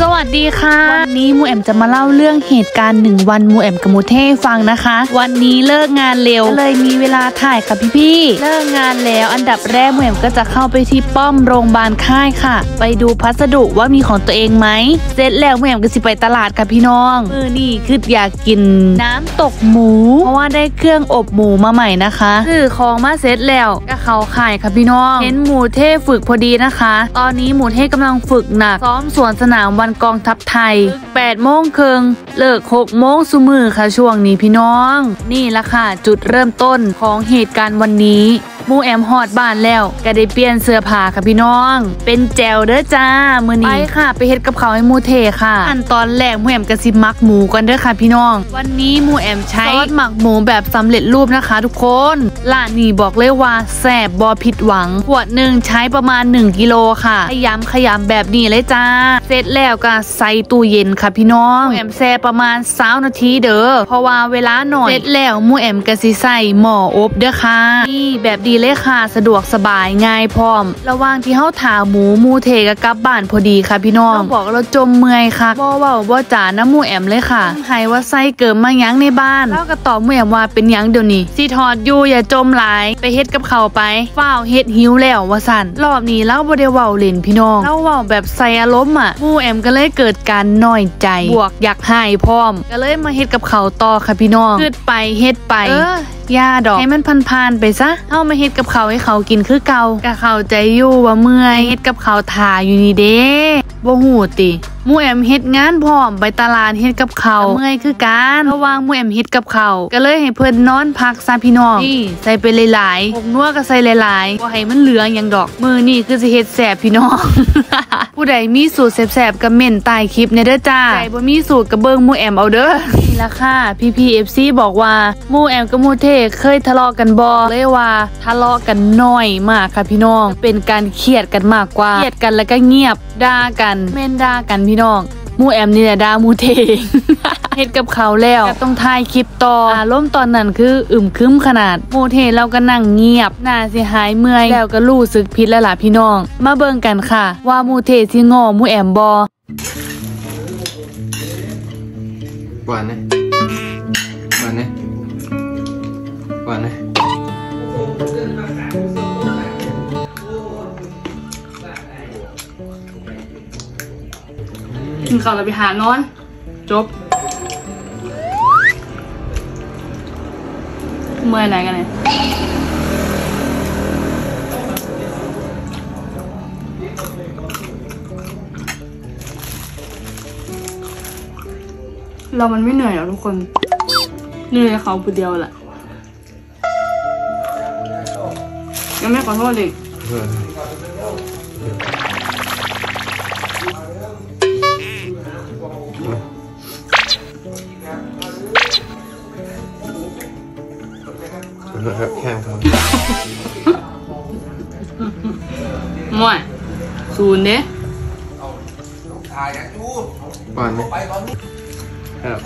สวัสดีค่ะ วันนี้มูแอมจะมาเล่าเรื่องเหตุการณ์หนึ่งวันมูแอมกับมูเท่ฟังนะคะ วันนี้เลิกงานเร็วก็เลยมีเวลาถ่ายค่ะพี่ๆเลิกงานแล้วอันดับแรกมูแอมก็จะเข้าไปที่ป้อมโรงพยาบาลค่ายค่ะ ไปดูพัสดุว่ามีของตัวเองไหมเสร็จแล้วมูแอมก็สิไปตลาดค่ะพี่น้องมือนี่คืออยากกิน น้ำตกหมู เพราะว่าได้เครื่องอบหมูมาใหม่นะคะซื้อของมาเสร็จแล้วก็เขาขายค่ะพี่น้องเห็นหมูเท่ฝึกพอดีนะคะ ตอนนี้หมูเท่กำลังฝึกหนักซ้อมสวนสนามวันกองทัพไทย8โมงครึ่งเลิก6โมงสุมือค่ะช่วงนี้พี่น้อง นี่ละค่ะจุดเริ่มต้นของเหตุการณ์วันนี้ มูแอมฮอดบ้านแล้วก็ได้เปลี่ยนเสื้อผ้าค่ะพี่น้อง เป็นแจวเด้อจ้ามื้อนี้ไปค่ะ ไปเฮ็ดกับเขาวให้หมูเทค่ะขั้นตอนแรกหมูแอมก็สิหมักหมูก่อนเด้อค่ะพี่น้อง วันนี้หมูแอมใช้ซอสหมักหมูแบบสำเร็จรูปนะคะ ทุกคนร้านนี้บอกเลยว่าแซ่บบอผิดหวังขวดหนึ่งใช้ประมาณ 1กิโลค่ะขยำขยำแบบนี้เลยจ้า เสร็จแล้วก็ใส่ตู้เย็นค่ะพี่น้องหมูแอมแซ่ประมาณ20นาทีเด้อเพราะว่าเวลาหน่อยเสร็จแล้วหมูแอมก็สิใส่หม้ออบเด้อค่ะนี่แบบดีเลยค่ะ สะดวกสบายง่ายพร้อม ระหว่างที่เฮาถาหมูมูเทกกลับบ้านพอดีค่ะพี่น้องเราบอกเราจมเมื่อยค่ะบ่เว้าบ่จ๋าน้ำหมูแอมเลยค่ะให้ว่าใส่เกิมมายังในบ้าน แล้วก็ตอบหมูแอมว่าเป็นยังเดี๋ยวนี้สิถอดอยู่อย่าจมหลายไปเฮ็ดกับเขาไปฝ้าวเฮ็ดหิวแล้วว่าสั่นรอบนี้เราบ่ได้เว้าเล่นพี่น้องเราเว้าแบบใส่อารมณ์อะหมูแอมก็เลยเกิดการน้อยใจ บวกอยากให้พร้อม ก็เลยมาเฮ็ดกับเขาต่อค่ะพี่น้องขึ้นไปเฮ็ดไปเออ ย่าดอกให้มันพันๆไปซะเอามาเฮ็ดกับเขาให้เขากินคือเก่ากะเขาใจอยู่ว่าเมื่อยเฮ็ดกับเขาวถ่าอยู่นี่เด้บ่หูติมูแอมเฮ็ดงานพร้อมไปตลาดเฮ็ดกับเขาเมื่อยคือกันระวางมูแอมเฮ็ดกับเขาก็เลยให้เพิ่นนอนพักซะพี่น้องนี่ใส่ไปหลายๆผงนัวก็ใส่หลายๆบ่ให้มันเหลืองหยังดอก มื้อนี้คือสิเฮ็ดแซ่บพี่น้องผู้ใดมีสูตรแซ่บๆก็เม้นใต้คลิปเนี่ยเด้อจ้าใครบ่มีสูตรก็เบิ่งหมู่แอ๋มเอาเด้อนี่ละค่ะ พี่พี FC บอกว่าหมู่แอ๋มกับหมู่เท่ห์เคยทะเลาะกันบ่เลยว่าทะเลาะกันน้อยมากค่ะพี่น้อง เป็นการเครียดกันมากกว่าเครียดกันแล้วก็เงียบด่ากันแม่นด่ากันพี่น้องหมู่แอ๋มนี่แหละด่าหมู่เท่ห์ เฮ็ดกับข้าวแล้วก็ต้องถ่ายคลิปต่ออารมณ์ตอนนั้นคืออึมครึมขนาดหมู่เท่ห์เราก็นั่งเงียบหน้าสิหายเมื่อยแล้วก็รู้สึกผิดแล้วล่ะพี่น้อง มาเบิ่งกันค่ะ ว่าหมูเทสิงอหมูแอมบ่หวานนะหวานนะหวานนะกินข้าวแล้วไปหานอน จบ เมื่อยอะไรกันเนี่ยเรามันไม่เหนื่อยหรอกทุกคนเหนื่อยเขาผู้เดียวแหละยังไม่ขอโทษอีกเลย แค่ครับม่วยศูนย์เด้หวานนะครับ